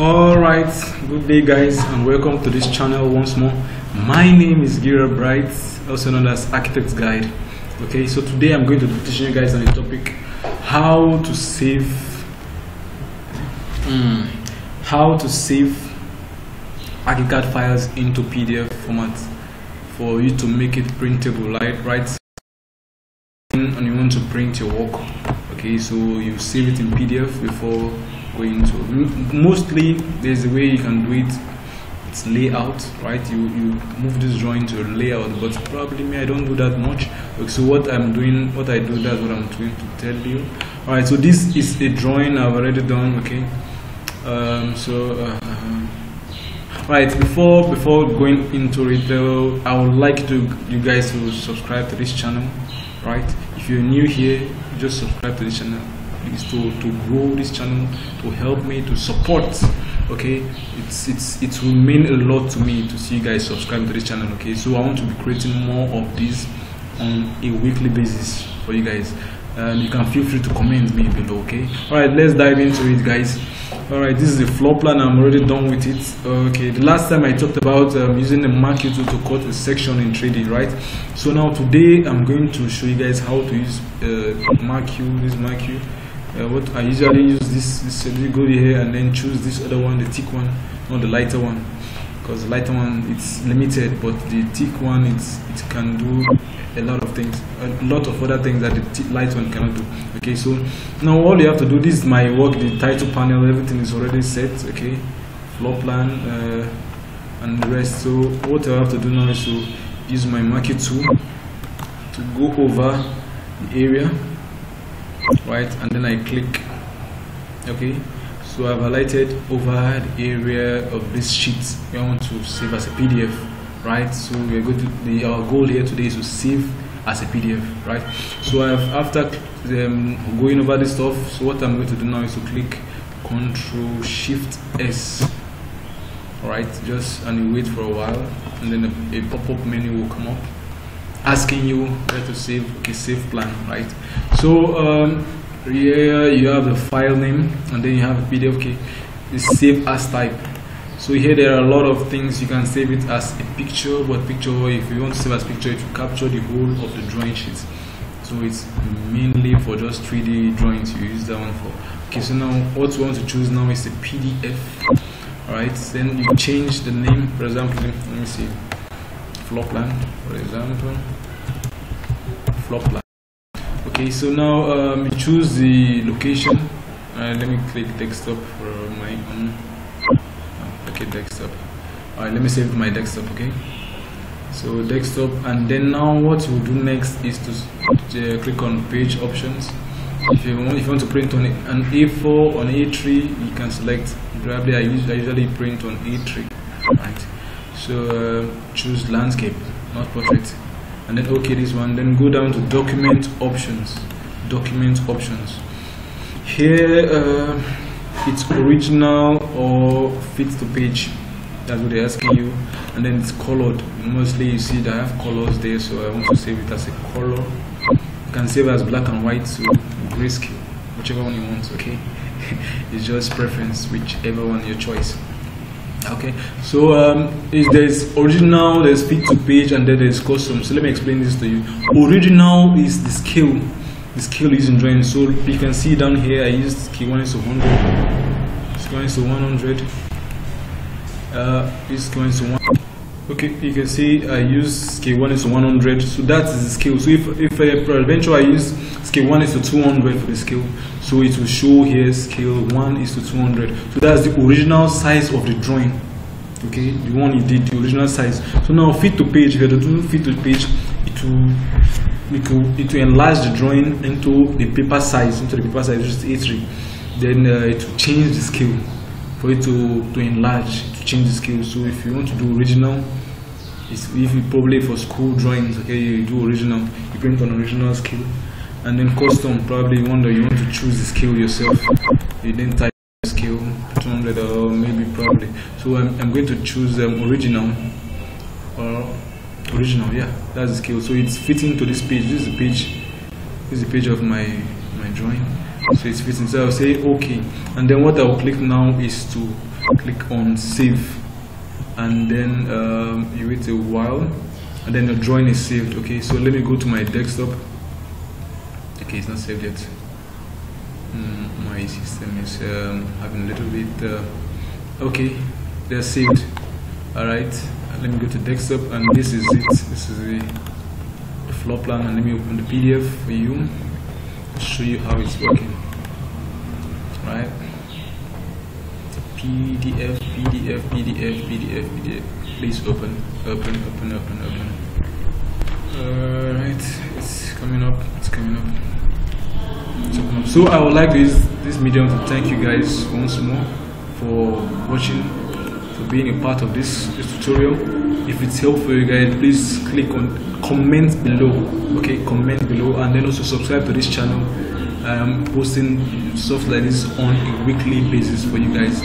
Alright, good day guys and welcome to this channel once more. My name is Gira Bright, also known as Architect's Guide. Okay, so today I'm going to be teaching you guys on the topic how to save mm, how to save ArchiCAD files into PDF format for you to make it printable, right? Right and you want to print your work okay so you save it in pdf before going to mostly there's a way you can do it. It's layout right? You you move this drawing to layout but probably me i don't do that much. Okay, so what i'm doing what i do that's what i'm trying to tell you. All right so this is a drawing i've already done okay? Um, so uh, right before before going into it uh, i would like to you guys to subscribe to this channel right? If you're new here just subscribe to this channel please to to grow this channel to help me to support okay? It's it's it will mean a lot to me to see you guys subscribe to this channel okay? So i want to be creating more of this on a weekly basis for you guys. And you can feel free to comment me below okay? All right let's dive into it guys. All right this is the floor plan. I'm already done with it. Okay the last time i talked about um, using the marquee tool to cut a section in 3d right? So now today i'm going to show you guys how to use uh, marquee this marquee uh, what i usually use this this uh, go here and then choose this other one the thick one not the lighter one. Because the lighter one it's limited but the thick one it's it can do a lot of things a lot of other things that the light one cannot do. Okay so now all you have to do this is my work the title panel everything is already set okay? Floor plan uh, and the rest. So what i have to do now is to use my marquee tool to go over the area right? And then i click okay? So i've highlighted over the area of this sheet we want to save as a pdf right? So we're going to the our goal here today is to save as a pdf right? So i've after um, going over this stuff so what i'm going to do now is to click control shift s right? Just and you wait for a while and then a, a pop-up menu will come up asking you where to save okay save plan right? So um here you have the file name and then you have a pdf okay the save as type. So here there are a lot of things you can save it as a picture but picture if you want to save as picture it will capture the whole of the drawing sheet so it's mainly for just 3d drawings you use that one for. Okay so now what you want to choose now is the pdf all right then you change the name for example let me see floor plan for example floor plan okay so now um, choose the location. Uh, let me click desktop for my own. Okay desktop. All right let me save my desktop okay? So desktop and then now what you will do next is to uh, click on page options. If you want if you want to print on an a4 on a3 you can select probably I, I usually print on a3 right so uh, choose landscape not portrait and then okay this one then go down to document options document options. Here uh, it's original or fits the page. That's what they're asking you. And then it's colored. Mostly you see that I have colors there so I want to save it as a color. You can save as black and white so grayscale whichever one you want okay? It's just preference whichever one your choice okay. So um, there's original there's fit to page and then there's custom. So let me explain this to you. Original is the scale. The scale is in drawing. So you can see down here I used scale 1 is to 100 scale 1 is to 100 uh, 1 is to 1 okay you can see I use scale 1 is to 100 so that is the scale. So if, if uh, peradventure I use scale 1 is to 200 for the scale so it will show here scale 1 is to 200 so that's the original size of the drawing okay? The one you did the original size. So now fit to page if you do fit to page it will it will it will enlarge the drawing into the paper size into the paper size which is a3 then uh, it will change the scale for it to to enlarge to change the scale. So if you want to do original if you probably for school drawings okay? You do original you print on original scale and then custom probably one that you want to choose the scale yourself. You then type scale 200 or maybe probably. So i'm, I'm going to choose um, original. Or original yeah that's the scale so it's fitting to this page. This is the page this is the page of my my drawing. So it's fitting. So i'll say okay and then what i'll click now is to click on save. And then um, a while and then your drawing is saved okay? So let me go to my desktop. Okay it's not saved yet. Mm, my system is um, having a little bit uh, okay they're saved. All right let me go to desktop and this is it. This is the, the floor plan and let me open the pdf for you. Show you how it's working. Right. Pdf pdf pdf pdf pdf please open open open open open. All right it's coming up it's coming up. So i would like this this medium to thank you guys once more for watching for being a part of this, this tutorial. If it's helpful you guys please click on comment below okay? Comment below and then also subscribe to this channel. I'm posting stuff like this on a weekly basis for you guys